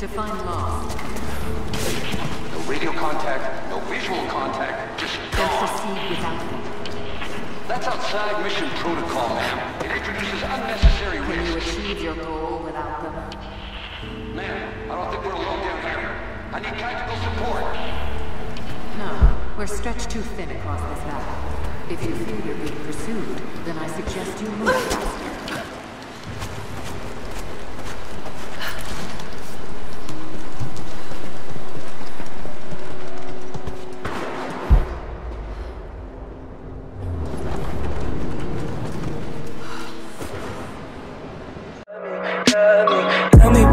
Define loss. Without them. That's outside mission protocol, ma'am. It introduces unnecessary Can you achieve your goal without them? Ma'am, I don't think we're alone down here. I need tactical support. No, we're stretched too thin across this valley. If you feel you're being pursued, then I suggest you move